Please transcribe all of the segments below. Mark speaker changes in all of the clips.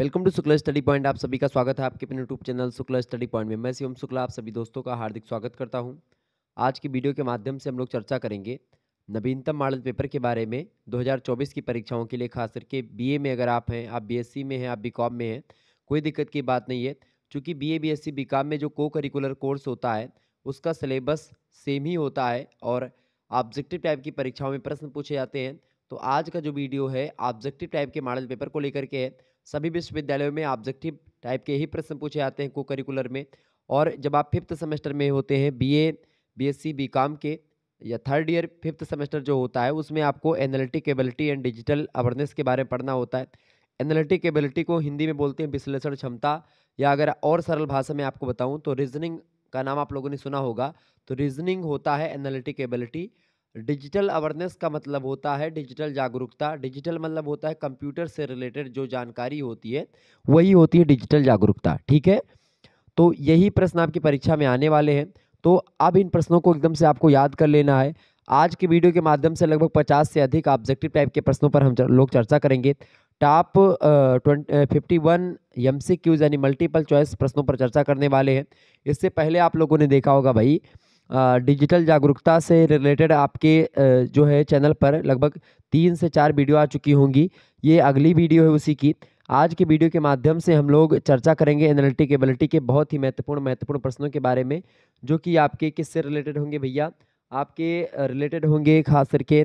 Speaker 1: welcome to Shukla study point आप सभी का स्वागत है आपके अपने YouTube channel Shukla study point में मैं शिवम शुक्ला आप सभी दोस्तों का हार्दिक स्वागत करता हूं आज की वीडियो के माध्यम से हम लोग चर्चा करेंगे नवीनतम मॉडल पेपर के बारे में 2024 की परीक्षाओं के लिए खास करके बी में अगर आप हैं आप बी में हैं आप बी में हैं कोई दिक्कत की बात नहीं है चूँकि बी ए बी एस में जो को करिकुलर कोर्स होता है उसका सिलेबस सेम ही होता है और ऑब्जेक्टिव टाइप की परीक्षाओं में प्रश्न पूछे जाते हैं तो आज का जो वीडियो है ऑब्जेक्टिव टाइप के मॉडल पेपर को लेकर के है सभी विश्वविद्यालयों में ऑब्जेक्टिव टाइप के ही प्रश्न पूछे जाते हैं को करिकुलर में और जब आप फिफ्थ सेमेस्टर में होते हैं B A B S C B com के या थर्ड ईयर फिफ्थ सेमेस्टर जो होता है उसमें आपको analytic ability and digital awareness के बारे में पढ़ना होता है एनालिटिक एबिलिटी को हिंदी में बोलते हैं विश्लेषण क्षमता या अगर और सरल भाषा में आपको बताऊं तो रीजनिंग का नाम आप लोगों ने सुना होगा तो रीजनिंग होता है एनालिटिक एबिलिटी डिजिटल अवेयरनेस का मतलब होता है डिजिटल जागरूकता डिजिटल मतलब होता है कंप्यूटर से रिलेटेड जो जानकारी होती है वही होती है डिजिटल जागरूकता ठीक है तो यही प्रश्न आपकी परीक्षा में आने वाले हैं तो अब इन प्रश्नों को एकदम से आपको याद कर लेना है आज के वीडियो के माध्यम से लगभग पचास से अधिक ऑब्जेक्टिव टाइप के प्रश्नों पर हम लोग चर्चा करेंगे top fifty one M C Qs यानी मल्टीपल चॉइस प्रश्नों पर चर्चा करने वाले हैं इससे पहले आप लोगों ने देखा होगा भाई डिजिटल जागरूकता से रिलेटेड आपके जो है चैनल पर लगभग तीन से चार वीडियो आ चुकी होंगी ये अगली वीडियो है उसी की आज के वीडियो के माध्यम से हम लोग चर्चा करेंगे एनालिटिक एबिलिटी के बहुत ही महत्वपूर्ण महत्वपूर्ण प्रश्नों के बारे में जो कि आपके किससे रिलेटेड होंगे भैया आपके रिलेटेड होंगे खास करके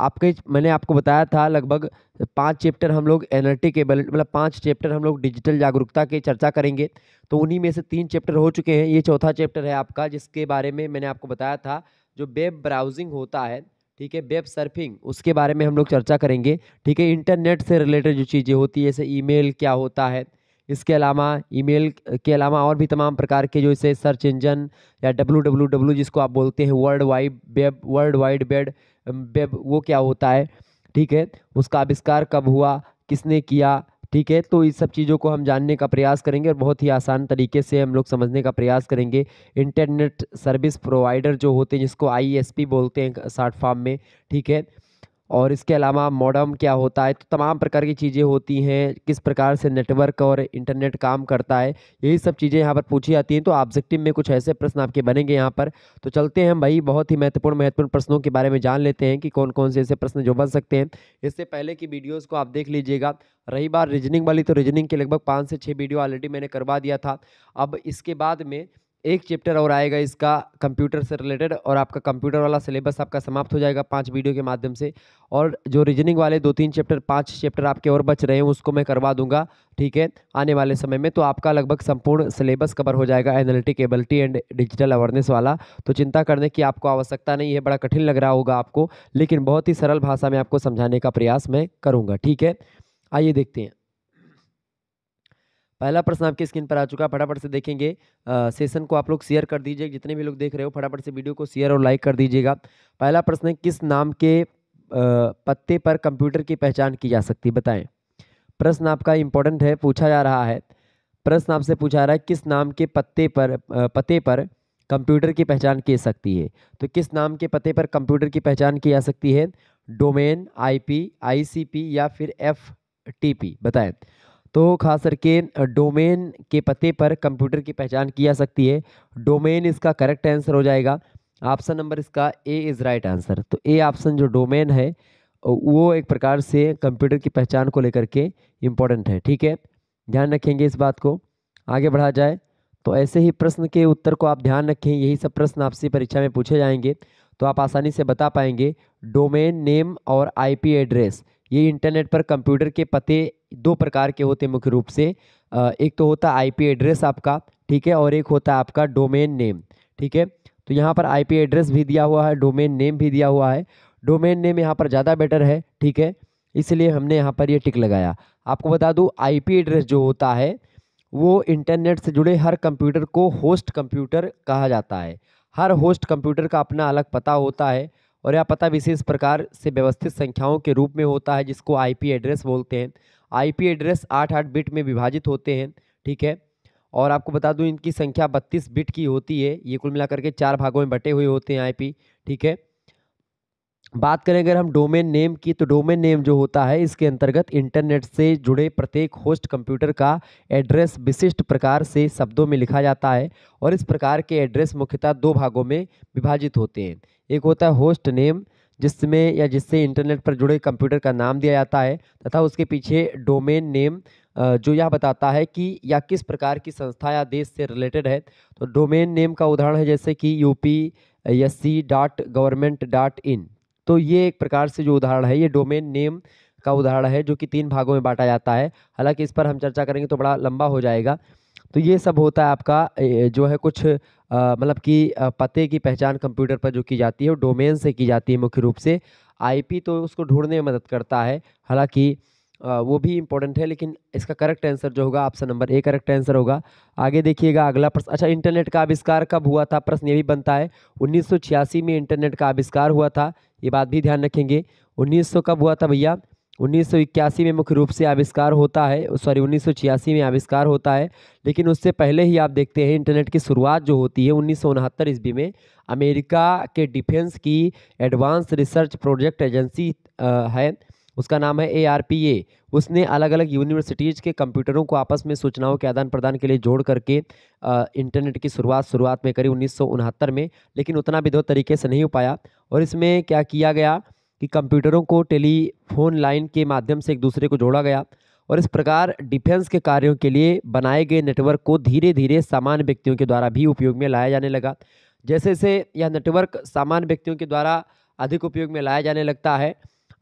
Speaker 1: आपके मैंने आपको बताया था लगभग पांच चैप्टर हम लोग एनर्टी केबल मतलब पांच चैप्टर हम लोग डिजिटल जागरूकता के चर्चा करेंगे तो उन्हीं में से तीन चैप्टर हो चुके हैं ये चौथा चैप्टर है आपका जिसके बारे में मैंने आपको बताया था जो वेब ब्राउजिंग होता है ठीक है वेब सर्फिंग उसके बारे में हम लोग चर्चा करेंगे ठीक है इंटरनेट से रिलेटेड जो चीज़ें होती है जैसे ई क्या होता है इसके अलावा ईमेल के अलावा और भी तमाम प्रकार के जो इसे सर्च इंजन या डब्लू डब्लू डब्लू जिसको आप बोलते हैं world wide web world wide bed web वो क्या होता है ठीक है उसका आविष्कार कब हुआ किसने किया ठीक है तो इस सब चीज़ों को हम जानने का प्रयास करेंगे और बहुत ही आसान तरीके से हम लोग समझने का प्रयास करेंगे इंटरनेट सर्विस प्रोवाइडर जो होते हैं जिसको आई e बोलते हैं शार्ट फॉर्म में ठीक है और इसके अलावा मॉडम क्या होता है तो तमाम प्रकार की चीज़ें होती हैं किस प्रकार से नेटवर्क और इंटरनेट काम करता है यही सब चीज़ें यहाँ पर पूछी जाती हैं तो ऑब्जेक्टिव में कुछ ऐसे प्रश्न आपके बनेंगे यहाँ पर तो चलते हैं भाई बहुत ही महत्वपूर्ण महत्वपूर्ण प्रश्नों के बारे में जान लेते हैं कि कौन कौन से ऐसे प्रश्न जो बन सकते हैं इससे पहले की वीडियोज़ को आप देख लीजिएगा रही बार रीजनिंग वाली तो रीजनिंग के लगभग पाँच से छः वीडियो ऑलरेडी मैंने करवा दिया था अब इसके बाद में एक चैप्टर और आएगा इसका कंप्यूटर से रिलेटेड और आपका कंप्यूटर वाला सिलेबस आपका समाप्त हो जाएगा पांच वीडियो के माध्यम से और जो रीजनिंग वाले दो तीन चैप्टर पांच चैप्टर आपके और बच रहे हैं उसको मैं करवा दूंगा ठीक है आने वाले समय में तो आपका लगभग संपूर्ण सिलेबस कवर हो जाएगा analytic ability and digital awareness वाला तो चिंता करने की आपको आवश्यकता नहीं है बड़ा कठिन लग रहा होगा आपको लेकिन बहुत ही सरल भाषा में आपको समझाने का प्रयास मैं करूँगा ठीक है आइए देखते हैं पहला प्रश्न आपके स्क्रीन पर आ चुका है फटाफट से देखेंगे आ, सेशन को आप लोग शेयर कर दीजिए जितने भी लोग देख रहे हो फटाफट से वीडियो को शेयर और लाइक कर दीजिएगा पहला प्रश्न है किस नाम के आ, पत्ते पर कंप्यूटर की पहचान की जा सकती है बताएं प्रश्न आपका इंपॉर्टेंट है पूछा जा रहा है प्रश्न आपसे पूछा जा रहा है किस नाम के पत्ते पर पते पर कंप्यूटर की पहचान की सकती है तो किस नाम के पते पर कंप्यूटर की पहचान की जा सकती है डोमेन आईपी आईसीपी या फिर एफ पी बताएं तो खास करके डोमेन के पते पर कंप्यूटर की पहचान की जा सकती है डोमेन इसका करेक्ट आंसर हो जाएगा ऑप्शन नंबर इसका ए इज़ राइट आंसर तो ए ऑप्शन जो डोमेन है वो एक प्रकार से कंप्यूटर की पहचान को लेकर के इम्पोर्टेंट है ठीक है ध्यान रखेंगे इस बात को आगे बढ़ा जाए तो ऐसे ही प्रश्न के उत्तर को आप ध्यान रखें यही सब प्रश्न आपसी परीक्षा में पूछे जाएंगे तो आप आसानी से बता पाएंगे डोमेन नेम और आईपी एड्रेस ये इंटरनेट पर कंप्यूटर के पते दो प्रकार के होते हैं मुख्य रूप से एक तो होता है आईपी एड्रेस आपका ठीक है और एक होता है आपका डोमेन नेम ठीक है तो यहाँ पर आईपी एड्रेस भी दिया हुआ है डोमेन नेम भी दिया हुआ है डोमेन नेम यहाँ पर ज़्यादा बेटर है ठीक है इसलिए हमने यहाँ पर ये टिक लगाया आपको बता दूँ आई एड्रेस जो होता है वो इंटरनेट से जुड़े हर कंप्यूटर को होस्ट कंप्यूटर कहा जाता है हर होस्ट कंप्यूटर का अपना अलग पता होता है और यह पता विशेष प्रकार से व्यवस्थित संख्याओं के रूप में होता है जिसको आईपी एड्रेस बोलते हैं आईपी एड्रेस आठ आठ बिट में विभाजित होते हैं ठीक है और आपको बता दूं इनकी संख्या बत्तीस बिट की होती है ये कुल मिलाकर के चार भागों में बटे हुए होते हैं आईपी ठीक है बात करें अगर हम डोमेन नेम की तो डोमेन नेम जो होता है इसके अंतर्गत इंटरनेट से जुड़े प्रत्येक होस्ट कंप्यूटर का एड्रेस विशिष्ट प्रकार से शब्दों में लिखा जाता है और इस प्रकार के एड्रेस मुख्यतः दो भागों में विभाजित होते हैं एक होता है होस्ट नेम जिसमें या जिससे इंटरनेट पर जुड़े कंप्यूटर का नाम दिया जाता है तथा उसके पीछे डोमेन नेम जो यह बताता है कि या किस प्रकार की संस्था या देश से रिलेटेड है तो डोमेन नेम का उदाहरण है जैसे कि U P S C dot government dot in तो ये एक प्रकार से जो उदाहरण है ये डोमेन नेम का उदाहरण है जो कि तीन भागों में बांटा जाता है हालांकि इस पर हम चर्चा करेंगे तो बड़ा लंबा हो जाएगा तो ये सब होता है आपका जो है कुछ मतलब कि पते की पहचान कंप्यूटर पर जो की जाती है वो डोमेन से की जाती है मुख्य रूप से आईपी तो उसको ढूंढने में मदद करता है हालांकि वो भी इंपॉर्टेंट है लेकिन इसका करेक्ट आंसर जो होगा option number A correct answer होगा आगे देखिएगा अगला प्रश्न अच्छा इंटरनेट का आविष्कार कब हुआ था प्रश्न ये भी बनता है उन्नीस में इंटरनेट का आविष्कार हुआ था ये बात भी ध्यान रखेंगे उन्नीस कब हुआ था भैया उन्नीस में मुख्य रूप से आविष्कार होता है सॉरी उन्नीस में आविष्कार होता है लेकिन उससे पहले ही आप देखते हैं इंटरनेट की शुरुआत जो होती है उन्नीस ईस्वी में अमेरिका के डिफेंस की एडवांस रिसर्च प्रोजेक्ट एजेंसी है उसका नाम है ए आर पी ए उसने अलग अलग यूनिवर्सिटीज़ के कंप्यूटरों को आपस में सूचनाओं के आदान प्रदान के लिए जोड़ करके आ, इंटरनेट की शुरुआत शुरुआत में करी उन्नीस में लेकिन उतना विधो तरीके से नहीं हो पाया और इसमें क्या किया गया कि कंप्यूटरों को टेलीफोन लाइन के माध्यम से एक दूसरे को जोड़ा गया और इस प्रकार डिफेंस के कार्यों के लिए बनाए गए नेटवर्क को धीरे धीरे सामान्य व्यक्तियों के द्वारा भी उपयोग में लाया जाने लगा जैसे जैसे यह नेटवर्क सामान्य व्यक्तियों के द्वारा अधिक उपयोग में लाया जाने लगता है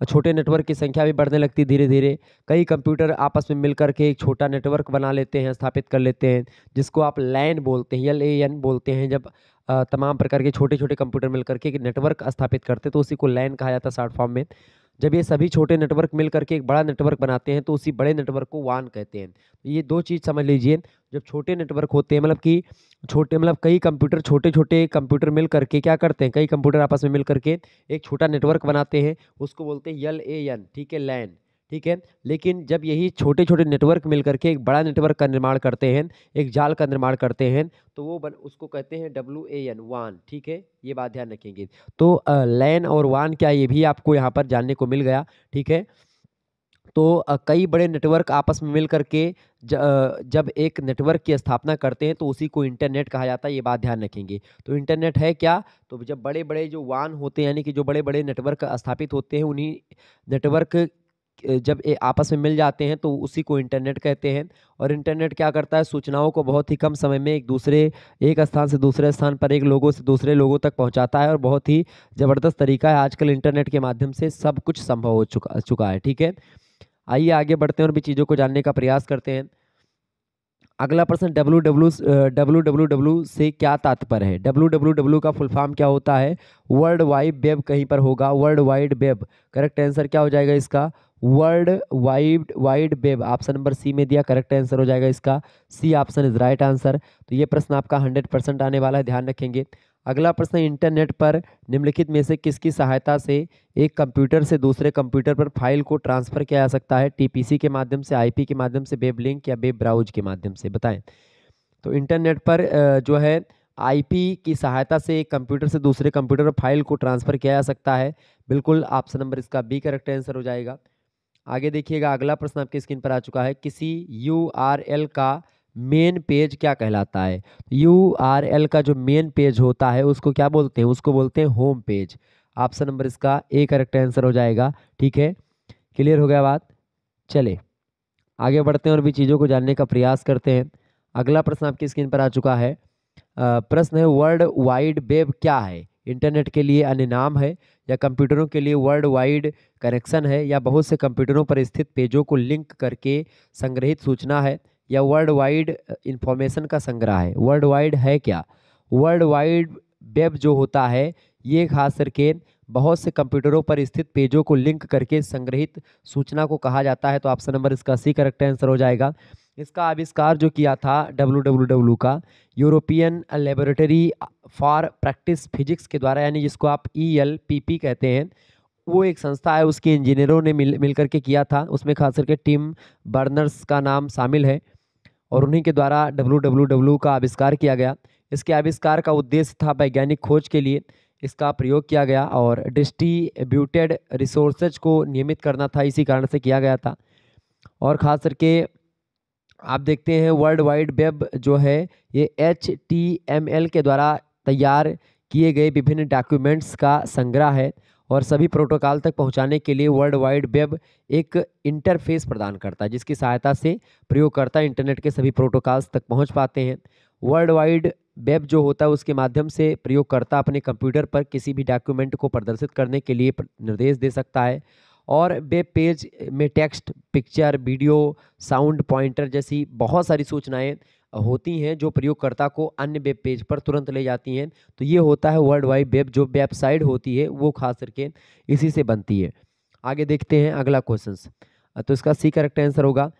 Speaker 1: छोटे नेटवर्क की संख्या भी बढ़ने लगती धीरे धीरे कई कंप्यूटर आपस में मिलकर के एक छोटा नेटवर्क बना लेते हैं स्थापित कर लेते हैं जिसको आप लैन बोलते हैं एल ए एन बोलते हैं जब तमाम प्रकार के छोटे छोटे कंप्यूटर मिलकर के नेटवर्क स्थापित करते तो उसी को लैन कहा जाता है शार्ट फॉर्म में जब ये सभी छोटे नेटवर्क मिल करके एक बड़ा नेटवर्क बनाते हैं तो उसी बड़े नेटवर्क को वान कहते हैं तो ये दो चीज़ समझ लीजिए जब छोटे नेटवर्क होते हैं मतलब कि छोटे मतलब कई कंप्यूटर छोटे छोटे कंप्यूटर मिल करके क्या करते हैं कई कंप्यूटर आपस में मिल करके एक छोटा नेटवर्क बनाते हैं उसको बोलते हैं यल ए एन ठीक है लैन ठीक है लेकिन जब यही छोटे छोटे नेटवर्क मिल करके एक बड़ा नेटवर्क का निर्माण करते हैं एक जाल का निर्माण करते हैं तो वो बन उसको कहते हैं डब्ल्यू ए एन वान ठीक है ये बात ध्यान रखेंगे तो लैन और वान क्या ये भी आपको यहाँ पर जानने को मिल गया ठीक है तो कई बड़े नेटवर्क आपस में मिल करके जब एक नेटवर्क की स्थापना करते हैं तो उसी को इंटरनेट कहा जाता है ये बात ध्यान रखेंगे तो इंटरनेट है क्या तो जब बड़े बड़े जो वान होते हैं यानी कि जो बड़े बड़े नेटवर्क स्थापित होते हैं उन्हीं नेटवर्क जब आपस में मिल जाते हैं तो उसी को इंटरनेट कहते हैं और इंटरनेट क्या करता है सूचनाओं को बहुत ही कम समय में एक दूसरे एक स्थान से दूसरे स्थान पर एक लोगों से दूसरे लोगों तक पहुंचाता है और बहुत ही ज़बरदस्त तरीका है आजकल इंटरनेट के माध्यम से सब कुछ संभव हो चुका चुका है ठीक है आइए आगे बढ़ते हैं और भी चीज़ों को जानने का प्रयास करते हैं अगला प्रश्न W W W W W से क्या तात्पर्य है डब्लू डब्लू डब्लू का फुल फॉर्म क्या होता है वर्ल्ड वाइड वेब कहीं पर होगा world wide web correct answer क्या हो जाएगा इसका world wide wide web option number C में दिया करेक्ट आंसर हो जाएगा इसका C option is right answer तो ये प्रश्न आपका हंड्रेड परसेंट आने वाला है ध्यान रखेंगे अगला प्रश्न इंटरनेट पर निम्नलिखित में से किसकी सहायता से एक कंप्यूटर से दूसरे कंप्यूटर पर फाइल को ट्रांसफ़र किया जा सकता है टीपीसी के माध्यम से आईपी के माध्यम से वेब लिंक या वेब ब्राउज के माध्यम से बताएं तो इंटरनेट पर जो है आईपी की सहायता से एक कंप्यूटर से दूसरे कंप्यूटर पर फाइल को ट्रांसफ़र किया जा सकता है बिल्कुल ऑप्शन नंबर इसका बी करेक्ट आंसर हो जाएगा आगे देखिएगा अगला प्रश्न आपकी स्क्रीन पर आ चुका है किसी यू का मेन पेज क्या कहलाता है यू आर एल का जो मेन पेज होता है उसको क्या बोलते हैं उसको बोलते हैं होम पेज ऑप्शन नंबर इसका ए करेक्ट आंसर हो जाएगा ठीक है क्लियर हो गया बात चले आगे बढ़ते हैं और भी चीज़ों को जानने का प्रयास करते हैं अगला प्रश्न आपकी स्क्रीन पर आ चुका है प्रश्न है वर्ल्ड वाइड वेब क्या है इंटरनेट के लिए अन्य नाम है या कंप्यूटरों के लिए वर्ल्ड वाइड कनेक्शन है या बहुत से कंप्यूटरों पर स्थित पेजों को लिंक करके संग्रहित सूचना है या वर्ल्ड वाइड इंफॉर्मेशन का संग्रह है वर्ल्ड वाइड है क्या वर्ल्ड वाइड वेब जो होता है ये खास करके बहुत से कंप्यूटरों पर स्थित पेजों को लिंक करके संग्रहित सूचना को कहा जाता है तो ऑप्शन नंबर इसका सी करेक्ट आंसर हो जाएगा इसका आविष्कार जो किया था डब्ल्यू का European laboratory for practice physics के द्वारा यानी जिसको आप ई एल पी पी कहते हैं वो एक संस्था है उसके इंजीनियरों ने मिल मिल करके किया था उसमें खास करके टीम बर्नर्स का नाम शामिल है और उन्हीं के द्वारा डब्लू का आविष्कार किया गया इसके आविष्कार का उद्देश्य था वैज्ञानिक खोज के लिए इसका प्रयोग किया गया और डिस्ट्रीब्यूटेड रिसोर्सेज को नियमित करना था इसी कारण से किया गया था और ख़ास करके आप देखते हैं वर्ल्ड वाइड वेब जो है ये एच टी एम एल के द्वारा तैयार किए गए विभिन्न डॉक्यूमेंट्स का संग्रह है और सभी प्रोटोकॉल तक पहुंचाने के लिए वर्ल्ड वाइड वेब एक इंटरफेस प्रदान करता है जिसकी सहायता से प्रयोगकर्ता इंटरनेट के सभी प्रोटोकॉल्स तक पहुंच पाते हैं वर्ल्ड वाइड वेब जो होता है उसके माध्यम से प्रयोगकर्ता अपने कंप्यूटर पर किसी भी डॉक्यूमेंट को प्रदर्शित करने के लिए निर्देश दे सकता है और वेब पेज में text picture video sound pointer जैसी बहुत सारी सूचनाएँ होती हैं जो प्रयोगकर्ता को अन्य वेब पेज पर तुरंत ले जाती हैं तो ये होता है वर्ल्ड वाइड वेब जो वेबसाइट होती है वो खास करके इसी से बनती है आगे देखते हैं अगला क्वेश्चन तो इसका सी करेक्ट आंसर होगा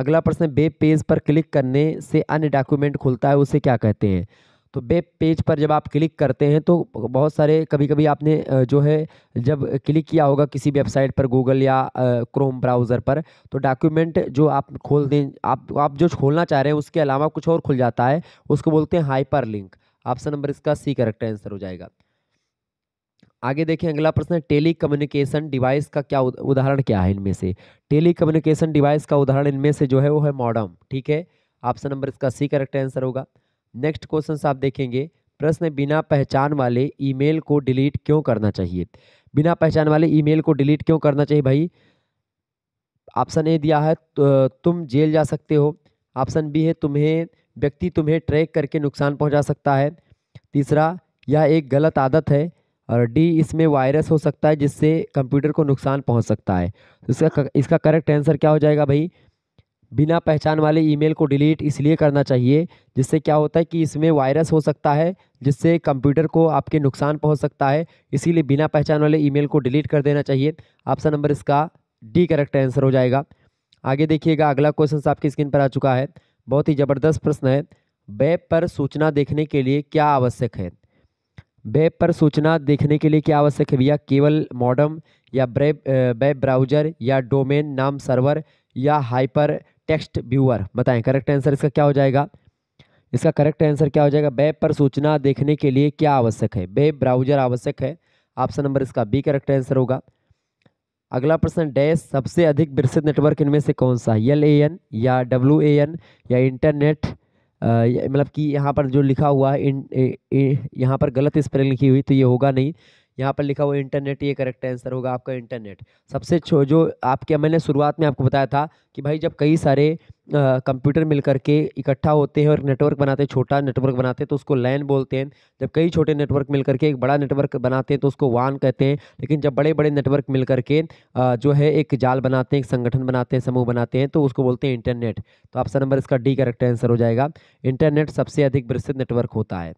Speaker 1: अगला प्रश्न वेब पेज पर क्लिक करने से अन्य डॉक्यूमेंट खुलता है उसे क्या कहते हैं तो वेब पेज पर जब आप क्लिक करते हैं तो बहुत सारे कभी कभी आपने जो है जब क्लिक किया होगा किसी वेबसाइट पर गूगल या क्रोम ब्राउज़र पर तो डॉक्यूमेंट जो आप खोल दें आप आप जो खोलना चाह रहे हैं उसके अलावा कुछ और खुल जाता है उसको बोलते हैं हाइपर लिंक ऑप्शन नंबर इसका सी करेक्ट आंसर हो जाएगा आगे देखें अगला प्रश्न है टेली कम्युनिकेशन डिवाइस का क्या उदाहरण क्या है इनमें से टेली कम्युनिकेशन डिवाइस का उदाहरण इनमें से जो है वो है मॉडम ठीक है ऑप्शन नंबर इसका सी करेक्ट आंसर होगा नेक्स्ट क्वेश्चन आप देखेंगे प्रश्न बिना पहचान वाले ईमेल को डिलीट क्यों करना चाहिए बिना पहचान वाले ईमेल को डिलीट क्यों करना चाहिए भाई ऑप्शन ए दिया है तो, तुम जेल जा सकते हो ऑप्शन बी है तुम्हें व्यक्ति तुम्हें ट्रैक करके नुकसान पहुंचा सकता है तीसरा यह एक गलत आदत है और डी इसमें वायरस हो सकता है जिससे कंप्यूटर को नुकसान पहुंच सकता है तो इसका इसका करेक्ट आंसर क्या हो जाएगा भाई बिना पहचान वाले ईमेल को डिलीट इसलिए करना चाहिए जिससे क्या होता है कि इसमें वायरस हो सकता है जिससे कंप्यूटर को आपके नुकसान पहुंच सकता है इसीलिए बिना पहचान वाले ईमेल को डिलीट कर देना चाहिए ऑप्शन नंबर इसका डी करेक्ट आंसर हो जाएगा आगे देखिएगा अगला क्वेश्चन आपकी स्क्रीन पर आ चुका है बहुत ही ज़बरदस्त प्रश्न है वेब पर सूचना देखने के लिए क्या आवश्यक है वेब पर सूचना देखने के लिए क्या आवश्यक है भैया केवल मॉडम या वेब वेब ब्राउज़र या डोमेन नाम सर्वर या हाइपर टेक्स्ट व्यूअर बताएं करेक्ट आंसर इसका क्या हो जाएगा इसका करेक्ट आंसर क्या हो जाएगा वेब पर सूचना देखने के लिए क्या आवश्यक है वेब ब्राउजर आवश्यक है ऑप्शन नंबर इसका बी करेक्ट आंसर होगा अगला प्रश्न डैश सबसे अधिक विकसित नेटवर्क इनमें से कौन सा एल ए एन या डब्ल्यू ए एन या इंटरनेट मतलब कि यहाँ पर जो लिखा हुआ है यहाँ पर गलत स्पेलिंग लिखी हुई तो ये होगा नहीं यहाँ पर लिखा हुआ इंटरनेट ये करेक्ट आंसर होगा आपका इंटरनेट सबसे छो जो आपके मैंने शुरुआत में आपको बताया था कि भाई जब कई सारे कंप्यूटर मिल करके इकट्ठा होते हैं और नेटवर्क बनाते हैं छोटा नेटवर्क बनाते हैं तो उसको लैन बोलते हैं जब कई छोटे नेटवर्क मिल करके एक बड़ा नेटवर्क बनाते हैं तो उसको वान कहते हैं लेकिन जब बड़े बड़े नेटवर्क मिल करके जो है एक जाल बनाते हैं एक संगठन बनाते हैं समूह बनाते हैं तो उसको बोलते हैं इंटरनेट तो ऑप्शन नंबर इसका डी करेक्ट आंसर हो जाएगा इंटरनेट सबसे अधिक विस्तृत नेटवर्क होता है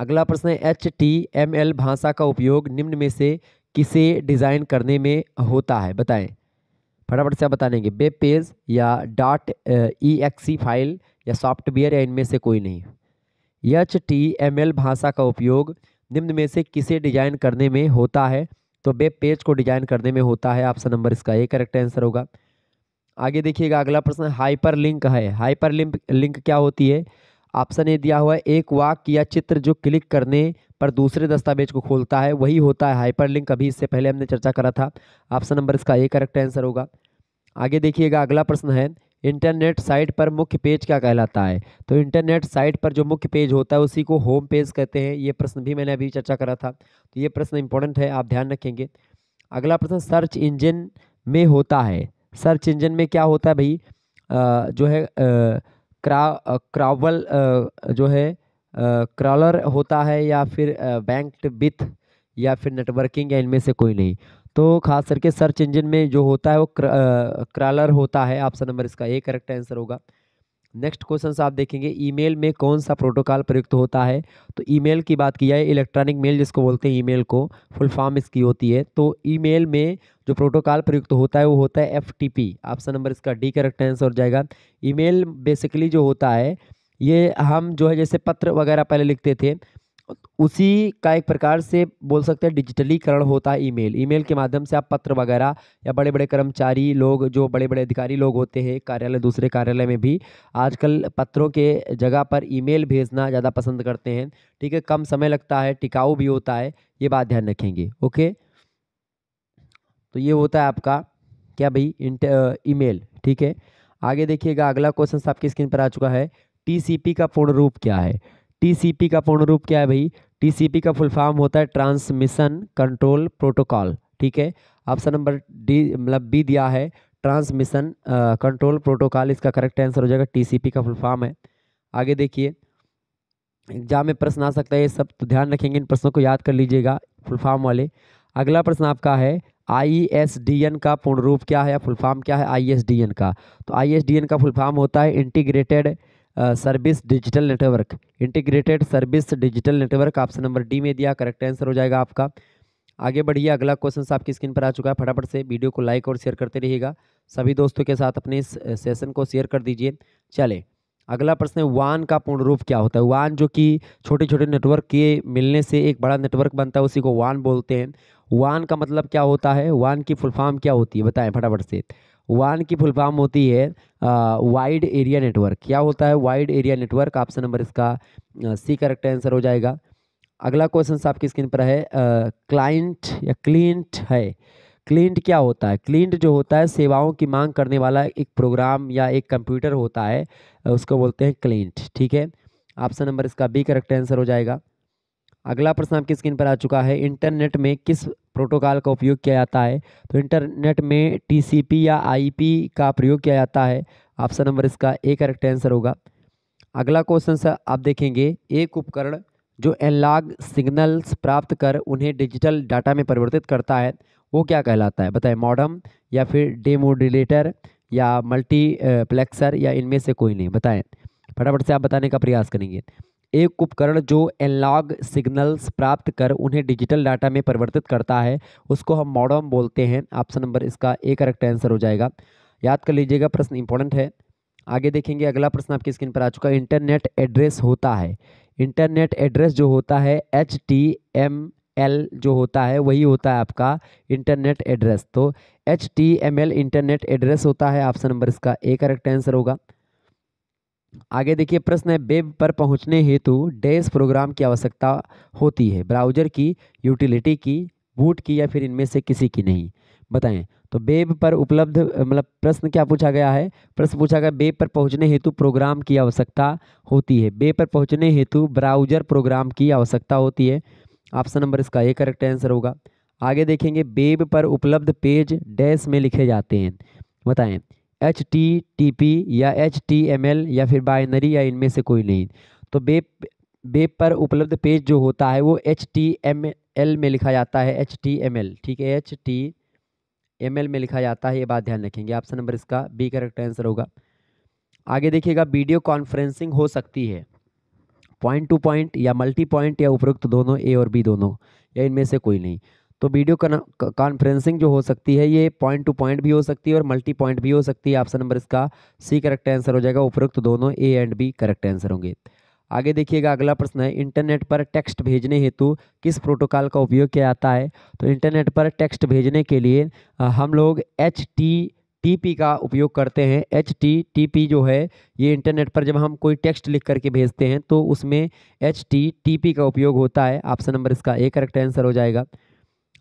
Speaker 1: अगला प्रश्न है एच टी एम एल भाषा का उपयोग निम्न में से किसे डिज़ाइन करने में होता है बताएं फटाफट से आप बता देंगे वेब पेज या डॉट ई एक्सी फाइल या सॉफ्टवेयर या इनमें से कोई नहीं एच टी एम एल भाषा का उपयोग निम्न में से किसे डिजाइन करने में होता है तो वेब पेज को डिजाइन करने में होता है ऑप्शन नंबर इसका ए करेक्ट आंसर होगा आगे देखिएगा अगला प्रश्न हाइपर लिंक है हाइपर लिंक लिंक क्या होती है ऑप्शन ए दिया हुआ है एक वाक या चित्र जो क्लिक करने पर दूसरे दस्तावेज को खोलता है वही होता है हाइपरलिंक अभी इससे पहले हमने चर्चा करा था ऑप्शन नंबर इसका ए करेक्ट आंसर होगा आगे देखिएगा अगला प्रश्न है इंटरनेट साइट पर मुख्य पेज क्या कहलाता है तो इंटरनेट साइट पर जो मुख्य पेज होता है उसी को होम पेज कहते हैं ये प्रश्न भी मैंने अभी चर्चा करा था तो ये प्रश्न इंपॉर्टेंट है आप ध्यान रखेंगे अगला प्रश्न सर्च इंजन में होता है सर्च इंजन में क्या होता है भाई जो है आ, क्रा क्रावल जो है क्रॉलर होता है या फिर बैंक बिथ या फिर नेटवर्किंग या इनमें से कोई नहीं तो खास करके सर्च इंजन में जो होता है वो क्रॉलर होता है ऑप्शन नंबर इसका ए करेक्ट आंसर होगा नेक्स्ट क्वेश्चन आप देखेंगे ईमेल में कौन सा प्रोटोकॉल प्रयुक्त होता है तो ईमेल की बात की जाए इलेक्ट्रॉनिक मेल जिसको बोलते हैं ईमेल को फुल फॉर्म इसकी होती है तो ईमेल में जो प्रोटोकॉल प्रयुक्त होता है वो होता है एफ ऑप्शन नंबर इसका डी करेक्ट आंसर हो जाएगा ईमेल बेसिकली जो होता है ये हम जो है जैसे पत्र वगैरह पहले लिखते थे उसी का एक प्रकार से बोल सकते हैं डिजिटलीकरण होता है ईमेल ईमेल के माध्यम से आप पत्र वगैरह या बड़े बड़े कर्मचारी लोग जो बड़े बड़े अधिकारी लोग होते हैं कार्यालय दूसरे कार्यालय में भी आजकल पत्रों के जगह पर ईमेल भेजना ज़्यादा पसंद करते हैं ठीक है कम समय लगता है टिकाऊ भी होता है ये बात ध्यान रखेंगे ओके तो ये होता है आपका क्या भाई ईमेल ठीक है आगे देखिएगा अगला क्वेश्चन आपकी स्क्रीन पर आ चुका है टी का पूर्ण रूप क्या है टीसीपी का पूर्ण रूप क्या है भाई टीसीपी का फुल फॉर्म होता है ट्रांसमिशन कंट्रोल प्रोटोकॉल ठीक है ऑप्शन नंबर डी मतलब बी दिया है ट्रांसमिशन कंट्रोल प्रोटोकॉल इसका करेक्ट आंसर हो जाएगा टीसीपी का फुल फॉर्म है आगे देखिए एग्जाम में प्रश्न आ सकता है ये सब तो ध्यान रखेंगे इन प्रश्नों को याद कर लीजिएगा फुल फॉर्म वाले अगला प्रश्न आपका है आईएसडीएन का पूर्ण रूप क्या है या फुल फॉर्म क्या है आईएसडीएन का तो आईएसडीएन का फुल फॉर्म होता है integrated service digital network integrated service digital network option number D में दिया करेक्ट आंसर हो जाएगा आपका आगे बढ़िए अगला क्वेश्चन आपकी स्क्रीन पर आ चुका है फटाफट से वीडियो को लाइक और शेयर करते रहिएगा सभी दोस्तों के साथ अपने इस सेशन को शेयर कर दीजिए चले अगला प्रश्न है वान का पूर्ण रूप क्या होता है वान जो कि छोटे छोटे नेटवर्क के मिलने से एक बड़ा नेटवर्क बनता है उसी को वान बोलते हैं वान का मतलब क्या होता है वान की फुल फॉर्म क्या होती है बताएं फटाफट से वन की फुल फॉर्म होती है वाइड एरिया नेटवर्क क्या होता है wide area network option number इसका सी करेक्ट आंसर हो जाएगा अगला क्वेश्चन आपकी स्क्रीन पर है क्लाइंट या क्लिंट है क्लिंट क्या होता है क्लिंट जो होता है सेवाओं की मांग करने वाला एक प्रोग्राम या एक कंप्यूटर होता है उसको बोलते हैं क्लिंट ठीक है ऑप्शन नंबर इसका बी करेक्ट आंसर हो जाएगा अगला प्रश्न आपकी स्क्रीन पर आ चुका है इंटरनेट में किस प्रोटोकॉल का उपयोग किया जाता है तो इंटरनेट में टीसीपी या आईपी का प्रयोग किया जाता है ऑप्शन नंबर इसका ए करेक्ट आंसर होगा अगला क्वेश्चन सर आप देखेंगे एक उपकरण जो एनलाग सिग्नल्स प्राप्त कर उन्हें डिजिटल डाटा में परिवर्तित करता है वो क्या कहलाता है बताए मॉडम या फिर डेमोडिलेटर या मल्टीप्लेक्सर या इनमें से कोई नहीं बताएं फटाफट से आप बताने का प्रयास करेंगे एक उपकरण जो एनलॉग सिग्नल्स प्राप्त कर उन्हें डिजिटल डाटा में परिवर्तित करता है उसको हम मॉडम बोलते हैं ऑप्शन नंबर इसका ए करेक्ट आंसर हो जाएगा याद कर लीजिएगा प्रश्न इंपॉर्टेंट है आगे देखेंगे अगला प्रश्न आपकी स्क्रीन पर आ चुका है इंटरनेट एड्रेस होता है इंटरनेट एड्रेस जो होता है एच टी एम एल जो होता है वही होता है आपका इंटरनेट एड्रेस तो H T M L internet address होता है ऑप्शन नंबर इसका ए करेक्ट आंसर होगा आगे देखिए प्रश्न है वेब पर पहुंचने हेतु डैश प्रोग्राम की आवश्यकता होती है ब्राउजर की यूटिलिटी की बूट की या फिर इनमें से किसी की नहीं बताएं तो वेब पर उपलब्ध मतलब प्रश्न क्या पूछा गया है प्रश्न पूछा गया वेब पर पहुंचने हेतु प्रोग्राम की आवश्यकता होती है वेब पर पहुंचने हेतु ब्राउजर प्रोग्राम की आवश्यकता होती है ऑप्शन नंबर इसका ये करेक्ट आंसर होगा आगे देखेंगे वेब पर उपलब्ध पेज डैश में लिखे जाते हैं बताएँ एच टी टी पी या एच टी एम एल या फिर बाइनरी या इनमें से कोई नहीं तो वेब वेब पर उपलब्ध पेज जो होता है वो एच टी एम एल में लिखा जाता है एच टी एम एल ठीक है एच टी एम एल में लिखा जाता है ये बात ध्यान रखेंगे ऑप्शन नंबर इसका बी करेक्ट आंसर होगा आगे देखिएगा वीडियो कॉन्फ्रेंसिंग हो सकती है पॉइंट टू पॉइंट या मल्टी पॉइंट या उपरोक्त दोनों ए और बी दोनों या इनमें से कोई नहीं तो वीडियो कॉन्फ्रेंसिंग जो हो सकती है ये पॉइंट टू पॉइंट भी हो सकती है और मल्टी पॉइंट भी हो सकती है ऑप्शन नंबर इसका सी करेक्ट आंसर हो जाएगा उपरोक्त तो दोनों A and B correct answer होंगे आगे देखिएगा अगला प्रश्न है इंटरनेट पर टेक्स्ट भेजने हेतु किस प्रोटोकॉल का उपयोग किया जाता है तो इंटरनेट पर टेक्स्ट भेजने के लिए हम लोग एच टी टी पी का उपयोग करते हैं एच टी टी पी जो है ये इंटरनेट पर जब हम कोई टेक्स्ट लिख करके भेजते हैं तो उसमें एच टी टी पी का उपयोग होता है ऑप्शन नंबर इसका ए करेक्ट आंसर हो जाएगा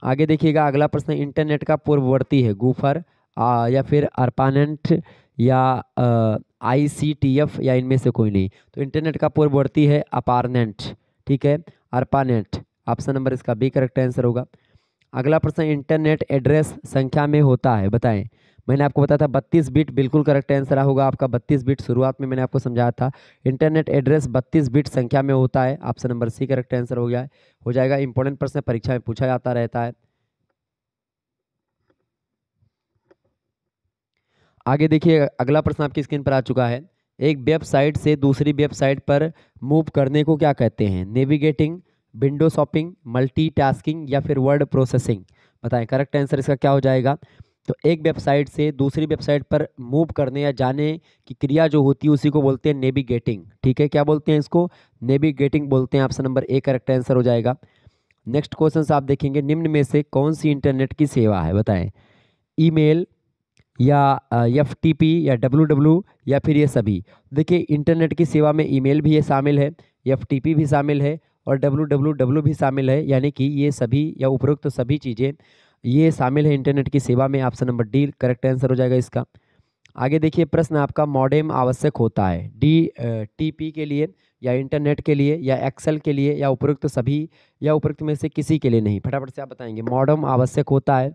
Speaker 1: आगे देखिएगा अगला प्रश्न इंटरनेट का पूर्ववर्ती है गूफर आ, या फिर अर्पानेंट या आई सी टी एफ या इनमें से कोई नहीं तो इंटरनेट का पूर्ववर्ती है अपारनेंट ठीक है अर्पानेंट ऑप्शन नंबर इसका बी करेक्ट आंसर होगा अगला प्रश्न इंटरनेट एड्रेस संख्या में होता है बताएं मैंने आपको बताया था बत्तीस बिट बिल्कुल करेक्ट आंसर होगा आपका बत्तीस बिट शुरुआत में मैंने आपको समझाया था इंटरनेट एड्रेस बत्तीस बिट संख्या में होता है option number C correct answer हो गया है हो जाएगा इंपॉर्टेंट प्रश्न परीक्षा में पूछा जाता रहता है आगे देखिए अगला प्रश्न आपकी स्क्रीन पर आ चुका है एक वेबसाइट से दूसरी वेबसाइट पर मूव करने को क्या कहते हैं नेविगेटिंग विंडो शॉपिंग मल्टीटास्किंग या फिर वर्ड प्रोसेसिंग बताएं करेक्ट आंसर इसका क्या हो जाएगा तो एक वेबसाइट से दूसरी वेबसाइट पर मूव करने या जाने की क्रिया जो होती है उसी को बोलते हैं नेविगेटिंग ठीक है क्या बोलते हैं इसको नेविगेटिंग बोलते हैं option number A correct answer हो जाएगा नेक्स्ट क्वेश्चन आप देखेंगे निम्न में से कौन सी इंटरनेट की सेवा है बताएं ईमेल या एफ टी पी या डब्लू डब्लू या फिर ये सभी देखिए इंटरनेट की सेवा में ईमेल भी ये शामिल है एफ टी पी भी शामिल है और डब्लू डब्लू डब्लू भी शामिल है यानी कि ये सभी या उपरोक्त तो सभी चीज़ें ये शामिल है इंटरनेट की सेवा में option number D correct answer हो जाएगा इसका आगे देखिए प्रश्न आपका मॉडेम आवश्यक होता है डी टीपी के लिए या इंटरनेट के लिए या एक्सेल के लिए या उपयुक्त सभी या उपयुक्त में से किसी के लिए नहीं फटाफट से आप बताएंगे मॉडर्म आवश्यक होता है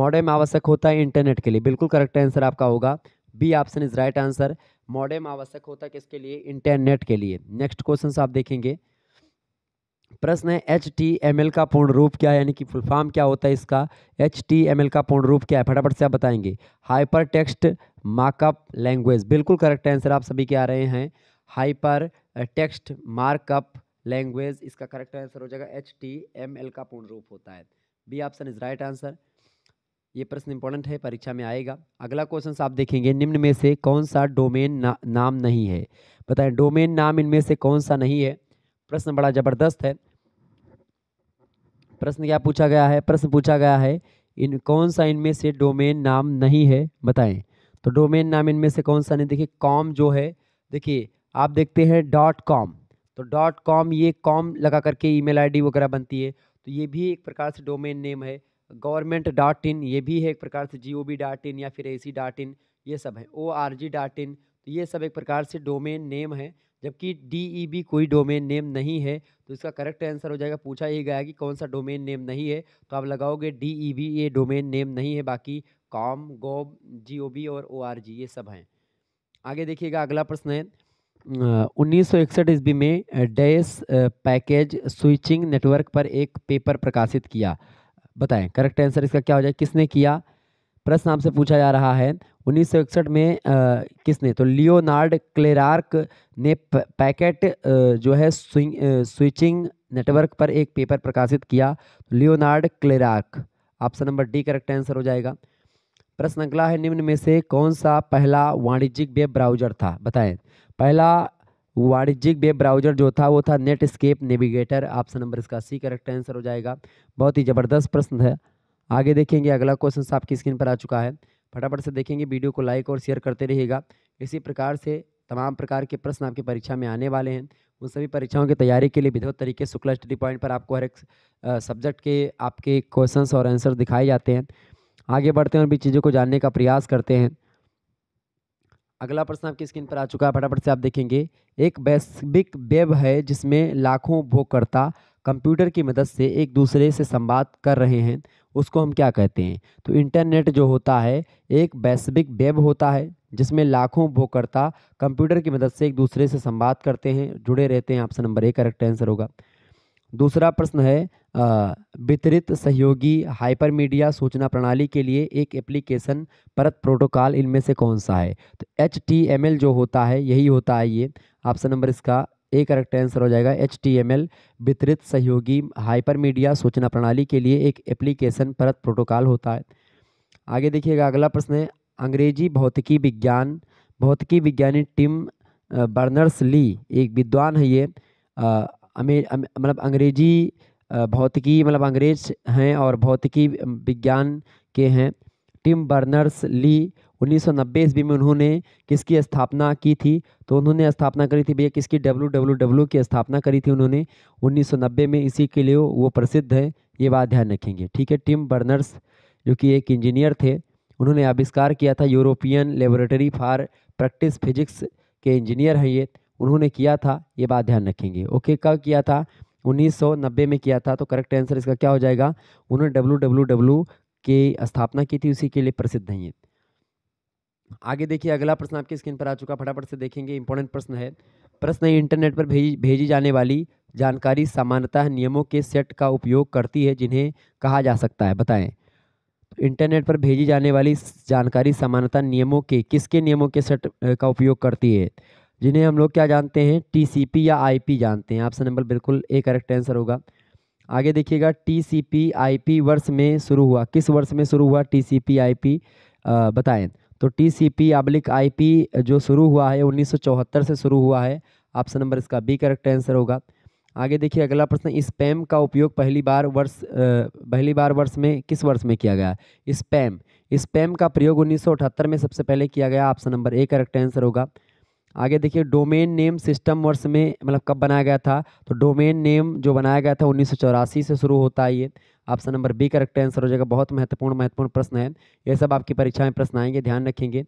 Speaker 1: मॉडेम आवश्यक होता है इंटरनेट के लिए बिल्कुल करेक्ट आंसर आपका होगा B option is right answer modem आवश्यक होता है किसके लिए इंटरनेट के लिए नेक्स्ट क्वेश्चन आप देखेंगे प्रश्न है एच टी एम एल का पूर्ण रूप क्या है यानी कि फुल फॉर्म क्या होता है इसका एच टी एम एल का पूर्ण रूप क्या है फटाफट से आप बताएंगे हाइपर टेक्स्ट मार्कअप लैंग्वेज बिल्कुल करेक्ट आंसर आप सभी के आ रहे हैं हाइपर टेक्स्ट मार्कअप लैंग्वेज इसका करेक्ट आंसर हो जाएगा एच टी एम एल का पूर्ण रूप होता है B option is right answer ये प्रश्न इंपॉर्टेंट है परीक्षा में आएगा अगला क्वेश्चन आप देखेंगे निम्न में से कौन सा डोमेन ना, नाम नहीं है बताएं डोमेन नाम इनमें से कौन सा नहीं है प्रश्न बड़ा ज़बरदस्त है प्रश्न क्या पूछा गया है प्रश्न पूछा गया है इन कौन सा इनमें से डोमेन नाम नहीं है बताएं तो डोमेन नाम इनमें से कौन सा नहीं देखिए कॉम जो है देखिए आप देखते हैं डॉट कॉम तो डॉट कॉम ये कॉम लगा करके ईमेल आईडी वगैरह बनती है तो ये भी एक प्रकार से डोमेन नेम है गवर्नमेंट डॉट इन ये भी है एक प्रकार से जी ओ बी डॉट इन या फिर ए सी डॉट इन ये सब है O R G dot in तो ये सब एक प्रकार से डोमेन नेम है जबकि डी e कोई डोमेन नेम नहीं है तो इसका करेक्ट आंसर हो जाएगा पूछा ही गया कि कौन सा डोमेन नेम नहीं है तो आप लगाओगे डी e ये डोमेन नेम नहीं है बाकी कॉम गोब जी और ओ ये सब हैं आगे देखिएगा अगला प्रश्न है उन्नीस सौ इकसठ ईस्वी में डैश पैकेज स्विचिंग नेटवर्क पर एक पेपर प्रकाशित किया बताएं करेक्ट आंसर इसका क्या हो जाए किसने किया प्रश्न आपसे पूछा जा रहा है उन्नीस में आ, किसने तो लियोनार्ड क्लेरार्क ने पैकेट जो है स्विचिंग नेटवर्क पर एक पेपर प्रकाशित किया तो Leonard Kleinrock option number D correct answer हो जाएगा प्रश्न अगला है निम्न में से कौन सा पहला वाणिज्यिक वेब ब्राउजर था बताएं पहला वाणिज्यिक वेब ब्राउजर जो था वो था नेटस्केप नेविगेटर ऑप्शन नंबर इसका सी करेक्ट आंसर हो जाएगा बहुत ही ज़बरदस्त प्रश्न है आगे देखेंगे अगला क्वेश्चन आपकी स्क्रीन पर आ चुका है फटाफट से देखेंगे वीडियो को लाइक और शेयर करते रहिएगा इसी प्रकार से तमाम प्रकार के प्रश्न आपकी परीक्षा में आने वाले हैं उन सभी परीक्षाओं की तैयारी के लिए विधिवत तरीके शुक्ला स्टडी पॉइंट पर आपको हर एक सब्जेक्ट के आपके क्वेश्चंस और आंसर दिखाए जाते हैं आगे बढ़ते हैं और भी चीज़ों को जानने का प्रयास करते हैं अगला प्रश्न आपकी स्क्रीन पर आ चुका है फटाफट से आप देखेंगे एक वैश्विक वेब है जिसमें लाखों उपभोगकर्ता कंप्यूटर की मदद से एक दूसरे से संवाद कर रहे हैं उसको हम क्या कहते हैं तो इंटरनेट जो होता है एक वैश्विक वेब होता है जिसमें लाखों उपभोक्ता कंप्यूटर की मदद से एक दूसरे से संवाद करते हैं जुड़े रहते हैं ऑप्शन नंबर एक करेक्ट आंसर होगा दूसरा प्रश्न है वितरित सहयोगी हाइपर मीडिया सूचना प्रणाली के लिए एक एप्लीकेशन परत प्रोटोकॉल इनमें से कौन सा है तो एच जो होता है यही होता है ये ऑप्शन नंबर इसका ए करेक्ट आंसर हो जाएगा एच वितरित सहयोगी हाइपरमीडिया सूचना प्रणाली के लिए एक एप्लीकेशन परत प्रोटोकॉल होता है आगे देखिएगा अगला प्रश्न है अंग्रेजी भौतिकी विज्ञान भौतिकी विज्ञानी टिम बर्नर्स ली एक विद्वान है ये मतलब अंग्रेजी भौतिकी मतलब अंग्रेज हैं और भौतिकी विज्ञान के हैं टिम बर्नर्स ली उन्नीस ईस्वी में उन्होंने किसकी स्थापना की थी तो उन्होंने स्थापना करी थी भैया किसकी डब्ल्यू डब्ल्यू डब्लू की स्थापना करी थी उन्होंने उन्नीस में इसी के लिए वो प्रसिद्ध है ये बात ध्यान रखेंगे ठीक है टिम बर्नर्स जो कि एक इंजीनियर थे उन्होंने आविष्कार किया था European laboratory for practice physics के इंजीनियर हैं ये उन्होंने किया था ये बात ध्यान रखेंगे ओके कब किया था 1990 में किया था तो करेक्ट आंसर इसका क्या हो जाएगा उन्होंने डब्लू डब्लू डब्ल्यू की स्थापना की थी उसी के लिए प्रसिद्ध हैं ये आगे देखिए अगला प्रश्न आपकी स्क्रीन पर आ चुका फटाफट से देखेंगे इंपॉर्टेंट प्रश्न है प्रश्न इंटरनेट पर भेजी भेजी जाने वाली जानकारी सामान्यतः नियमों के सेट का उपयोग करती है जिन्हें कहा जा सकता है बताएं इंटरनेट तो पर भेजी जाने वाली जानकारी सामान्यतः नियमों के किसके नियमों के सेट का उपयोग करती है जिन्हें हम लोग क्या जानते हैं टी या आई जानते हैं ऑप्शन नंबर बिल्कुल ए करेक्ट आंसर होगा आगे देखिएगा टी सी वर्ष में शुरू हुआ किस वर्ष में शुरू हुआ टी सी बताएं तो T C P oblique I P जो शुरू हुआ है 1974 से शुरू हुआ है ऑप्शन नंबर इसका बी करेक्ट आंसर होगा आगे देखिए अगला प्रश्न स्पैम का उपयोग पहली बार वर्ष पहली बार वर्ष में किस वर्ष में किया गया स्पैम स्पैम का प्रयोग अठहत्तर में सबसे पहले किया गया option number A correct answer होगा आगे देखिए डोमेन नेम सिस्टम वर्ष में मतलब कब बनाया गया था तो डोमेन नेम जो बनाया गया था उन्नीस से शुरू होता है ये option number B correct answer हो जाएगा बहुत महत्वपूर्ण महत्वपूर्ण प्रश्न है ये सब आपकी परीक्षा में प्रश्न आएंगे ध्यान रखेंगे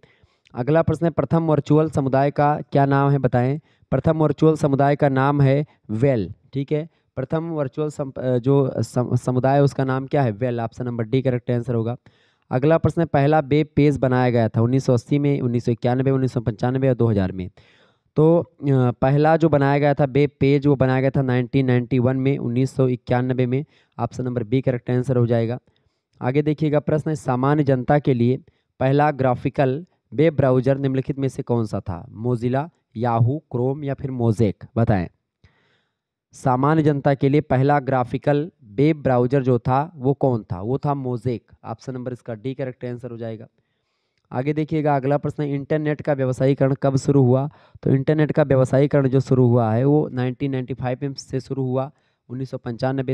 Speaker 1: अगला प्रश्न है प्रथम वर्चुअल समुदाय का क्या नाम है बताएं प्रथम वर्चुअल समुदाय का नाम है वेल ठीक है प्रथम वर्चुअल जो समुदाय उसका नाम क्या है well option number D correct answer होगा अगला प्रश्न है पहला वेब पेज बनाया गया था 1980 में उन्नीस सौ इक्यानवे उन्नीस सौ पंचानवे और 2000 में तो पहला जो बनाया गया था वेब पेज वो बनाया गया था 1991 में उन्नीस में option number B correct answer हो जाएगा आगे देखिएगा प्रश्न सामान्य जनता के लिए पहला ग्राफिकल वेब ब्राउजर निम्नलिखित में से कौन सा था मोजिला याहू क्रोम या फिर मोजेक बताएं सामान्य जनता के लिए पहला ग्राफिकल वेब ब्राउजर जो था वो कौन था वो था मोजेक ऑप्शन नंबर इसका डी करेक्ट आंसर हो जाएगा आगे देखिएगा अगला प्रश्न इंटरनेट का व्यवसायीकरण कब शुरू हुआ तो इंटरनेट का व्यवसायीकरण जो शुरू हुआ है वो 1995 में से शुरू हुआ उन्नीस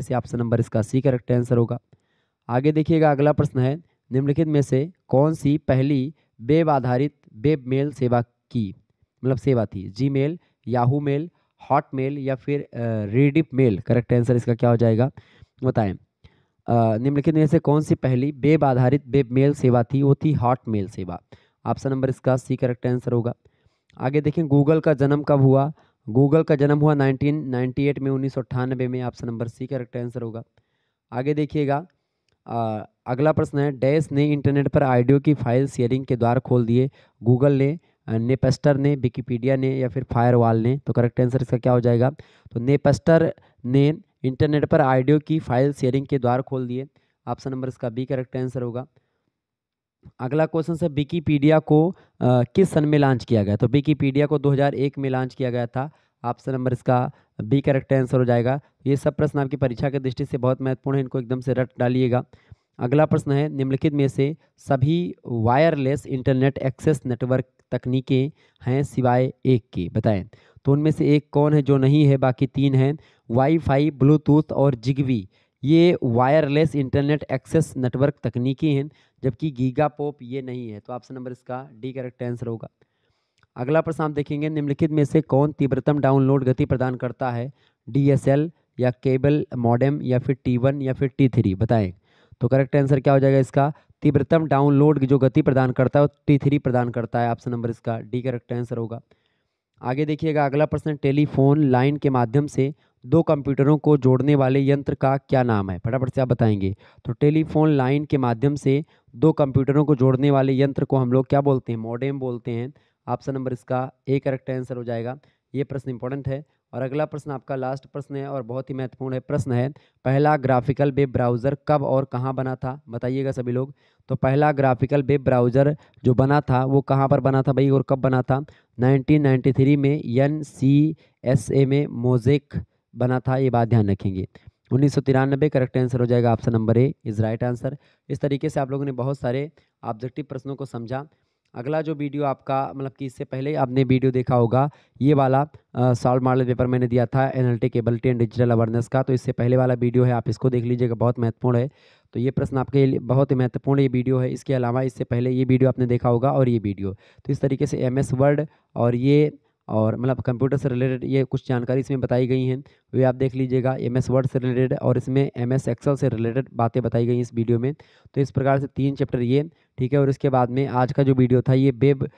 Speaker 1: से ऑप्शन नंबर इसका सी करेक्ट आंसर होगा आगे देखिएगा अगला प्रश्न है निम्नलिखित में से कौन सी पहली वेब आधारित वेब मेल सेवा की मतलब सेवा थी जी mail Yahoo mail hot mail या फिर रेडिप मेल करेक्ट आंसर इसका क्या हो जाएगा बताएं निम्नलिखित में से कौन सी पहली वेब आधारित वेब मेल सेवा थी वो थी हॉट मेल सेवा ऑप्शन नंबर इसका सी करेक्ट आंसर होगा आगे देखें गूगल का जन्म कब हुआ गूगल का जन्म हुआ 1998 में उन्नीस में option number C correct answer होगा आगे देखिएगा अगला प्रश्न है डैश ने इंटरनेट पर आइडियो की फाइल शेयरिंग के द्वार खोल दिए गूगल ने नेपेस्टर ने विकीपीडिया ने या फिर फायरवाल ने तो करेक्ट आंसर इसका क्या हो जाएगा तो नेपेस्टर ने इंटरनेट पर आइडियो की फाइल शेयरिंग के द्वार खोल दिए ऑप्शन नंबर इसका बी करेक्ट आंसर होगा अगला क्वेश्चन है विकीपीडिया को आ, किस सन में लॉन्च किया गया तो विकीपीडिया को 2001 में लॉन्च किया गया था ऑप्शन नंबर इसका बी करेक्ट आंसर हो जाएगा ये सब प्रश्न आपकी परीक्षा के दृष्टि से बहुत महत्वपूर्ण है इनको एकदम से रट डालिएगा अगला प्रश्न है निम्नलिखित में से सभी वायरलेस इंटरनेट एक्सेस नेटवर्क तकनीकें हैं सिवाय एक की बताएं तो उनमें से एक कौन है जो नहीं है बाकी तीन हैं वाईफाई ब्लूटूथ और जिगवी ये वायरलेस इंटरनेट एक्सेस नेटवर्क तकनीकी हैं जबकि गीगा पोप ये नहीं है तो ऑप्शन नंबर इसका डी करेक्ट आंसर होगा अगला प्रश्न आप देखेंगे निम्नलिखित में से कौन तीव्रतम डाउनलोड गति प्रदान करता है डी या केबल मॉडेम या फिर टी वन या फिर टी थ्री तो करेक्ट आंसर क्या हो जाएगा इसका तीव्रतम डाउनलोड जो गति प्रदान करता है वो टी थ्री प्रदान करता है ऑप्शन नंबर इसका डी करेक्ट आंसर होगा आगे देखिएगा अगला प्रश्न टेलीफोन लाइन के माध्यम से दो कंप्यूटरों को जोड़ने वाले यंत्र का क्या नाम है फटाफट से आप बताएंगे तो टेलीफोन लाइन के माध्यम से दो कंप्यूटरों को जोड़ने वाले यंत्र को हम लोग क्या बोलते हैं मॉडेम बोलते हैं ऑप्शन नंबर इसका ए करेक्ट आंसर हो जाएगा ये प्रश्न इंपॉर्टेंट है और अगला प्रश्न आपका लास्ट प्रश्न है और बहुत ही महत्वपूर्ण है प्रश्न है पहला ग्राफिकल वेब ब्राउज़र कब और कहाँ बना था बताइएगा सभी लोग तो पहला ग्राफिकल वेब ब्राउज़र जो बना था वो कहाँ पर बना था भाई और कब बना था 1993 में एन सी एस ए में मोजेक बना था ये बात ध्यान रखेंगे उन्नीस सौ तिरानबे करेक्ट आंसर हो जाएगा option number A is right answer इस तरीके से आप लोगों ने बहुत सारे ऑब्जेक्टिव प्रश्नों को समझा अगला जो वीडियो आपका मतलब कि इससे पहले आपने वीडियो देखा होगा ये वाला सॉल्व मॉडल पेपर मैंने दिया था N cable T and digital awareness का तो इससे पहले वाला वीडियो है आप इसको देख लीजिएगा बहुत महत्वपूर्ण है तो ये प्रश्न आपके लिए बहुत ही महत्वपूर्ण ये वीडियो है इसके अलावा इससे पहले ये वीडियो आपने देखा होगा और ये वीडियो तो इस तरीके से एम वर्ड और ये और मतलब कंप्यूटर से रिलेटेड ये कुछ जानकारी इसमें बताई गई हैं वे आप देख लीजिएगा एम एस वर्ड से रिलेटेड और इसमें एम एस एक्सल से रिलेटेड बातें बताई गई इस वीडियो में तो इस प्रकार से तीन चैप्टर ये ठीक है और इसके बाद में आज का जो वीडियो था ये वेब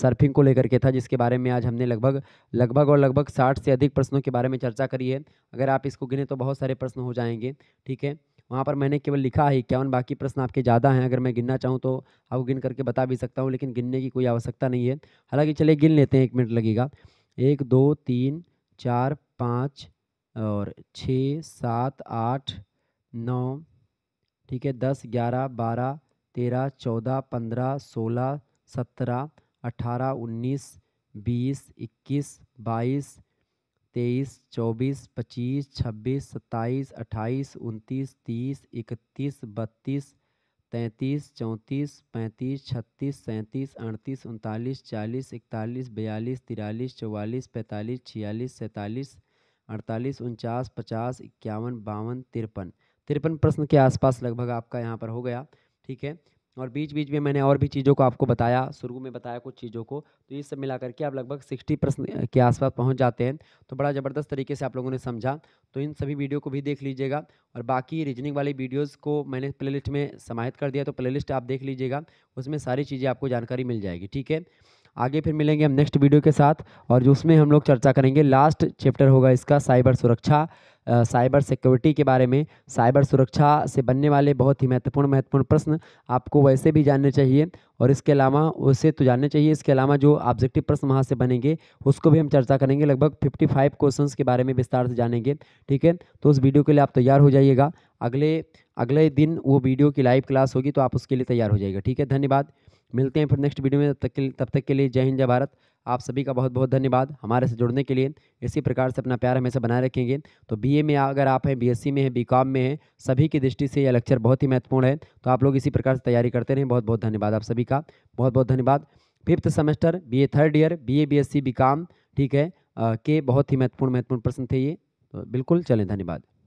Speaker 1: सर्फिंग को लेकर के था जिसके बारे में आज हमने लगभग लगभग और लगभग साठ से अधिक प्रश्नों के बारे में चर्चा करी है अगर आप इसको गिने तो बहुत सारे प्रश्न हो जाएंगे ठीक है वहाँ पर मैंने केवल लिखा है इक्यावन बाकी प्रश्न आपके ज़्यादा हैं अगर मैं गिनना चाहूँ तो आपको गिन करके बता भी सकता हूँ लेकिन गिनने की कोई आवश्यकता नहीं है हालाँकि चले गिन लेते हैं एक मिनट लगेगा एक दो तीन चार पाँच और छः सात आठ नौ ठीक है दस ग्यारह बारह तेरह चौदह पंद्रह सोलह सत्रह अठारह उन्नीस बीस इक्कीस बाईस तेईस चौबीस पच्चीस छब्बीस सत्ताईस अट्ठाईस उनतीस तीस इकतीस बत्तीस तैंतीस चौंतीस पैंतीस छत्तीस सैंतीस अड़तीस उनतालीस चालीस इकतालीस बयालीस तिरालीस चौवालीस पैंतालीस छियालीस सैंतालीस अड़तालीस उनचास पचास इक्यावन बावन तिरपन तिरपन प्रश्न के आसपास लगभग आपका यहाँ पर हो गया ठीक है और बीच बीच में मैंने और भी चीज़ों को आपको बताया शुरू में बताया कुछ चीज़ों को तो ये सब मिला करके आप लगभग सिक्सटी परसेंट के आसपास पहुंच जाते हैं तो बड़ा ज़बरदस्त तरीके से आप लोगों ने समझा तो इन सभी वीडियो को भी देख लीजिएगा और बाकी रीजनिंग वाली वीडियोज़ को मैंने प्लेलिस्ट में समाहित कर दिया तो प्ले आप देख लीजिएगा उसमें सारी चीज़ें आपको जानकारी मिल जाएगी ठीक है आगे फिर मिलेंगे हम नेक्स्ट वीडियो के साथ और जो उसमें हम लोग चर्चा करेंगे लास्ट चैप्टर होगा इसका साइबर सुरक्षा साइबर सिक्योरिटी के बारे में साइबर सुरक्षा से बनने वाले बहुत ही महत्वपूर्ण महत्वपूर्ण प्रश्न आपको वैसे भी जानने चाहिए और इसके अलावा उसे तो जानने चाहिए इसके अलावा जो ऑब्जेक्टिव प्रश्न वहाँ से बनेंगे उसको भी हम चर्चा करेंगे लगभग 55 फाइव क्वेश्चन के बारे में विस्तार से जानेंगे ठीक है तो उस वीडियो के लिए आप तैयार हो जाइएगा अगले अगले दिन वो वीडियो की लाइव क्लास होगी तो आप उसके लिए तैयार हो जाइएगा ठीक है धन्यवाद मिलते हैं फिर नेक्स्ट वीडियो में तब तक के लिए तब तक के लिए जय हिंद जय भारत आप सभी का बहुत बहुत धन्यवाद हमारे से जुड़ने के लिए इसी प्रकार से अपना प्यार हमेशा बनाए रखेंगे तो बीए में अगर आप हैं बीएससी में हैं बीकॉम में हैं सभी की दृष्टि से यह लेक्चर बहुत ही महत्वपूर्ण है तो आप लोग इसी प्रकार से तैयारी करते रहें बहुत बहुत धन्यवाद आप सभी का बहुत बहुत धन्यवाद fifth semester B third year B A B ठीक है के बहुत ही महत्वपूर्ण महत्वपूर्ण प्रश्न थे ये तो बिल्कुल चलें धन्यवाद